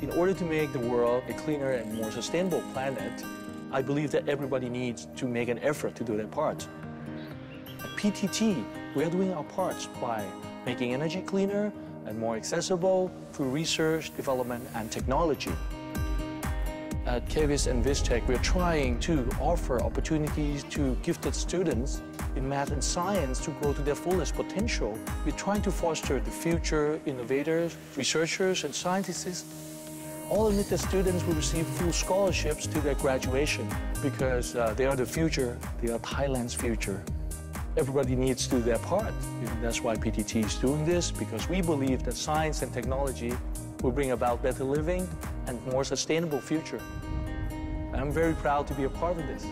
In order to make the world a cleaner and more sustainable planet, I believe that everybody needs to make an effort to do their part. At PTT, we are doing our parts by making energy cleaner and more accessible through research, development, and technology. At KVIS and VISTEC, we're trying to offer opportunities to gifted students in math and science to grow to their fullest potential. We're trying to foster the future innovators, researchers, and scientists. All admitted students will receive full scholarships to their graduation because uh, they are the future, they are Thailand's future. Everybody needs to do their part. And that's why PTT is doing this, because we believe that science and technology will bring about better living and more sustainable future. I'm very proud to be a part of this.